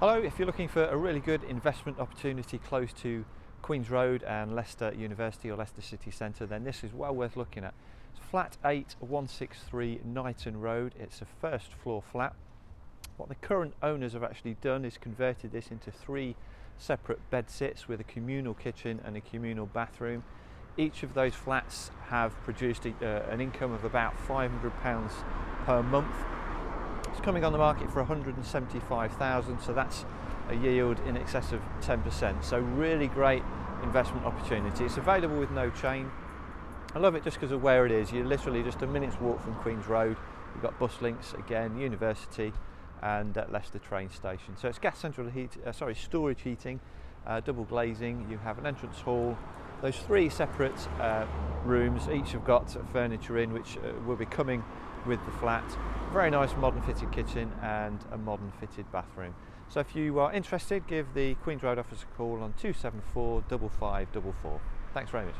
Hello, if you're looking for a really good investment opportunity close to Queen's Road and Leicester University or Leicester City Centre, then this is well worth looking at. It's flat 8 163 Knighton Road. It's a first floor flat. What the current owners have actually done is converted this into three separate bed sits with a communal kitchen and a communal bathroom. Each of those flats have produced a, uh, an income of about £500 per month it's coming on the market for 175,000, so that's a yield in excess of 10%. So really great investment opportunity. It's available with no chain. I love it just because of where it is. You're literally just a minute's walk from Queen's Road. You've got bus links again, university, and at Leicester train station. So it's gas central heat, uh, sorry, storage heating, uh, double glazing. You have an entrance hall. Those three separate uh, rooms, each have got furniture in, which uh, will be coming with the flat. Very nice modern fitted kitchen and a modern fitted bathroom. So if you are interested, give the Queen's Road office a call on 274 5544. Thanks very much.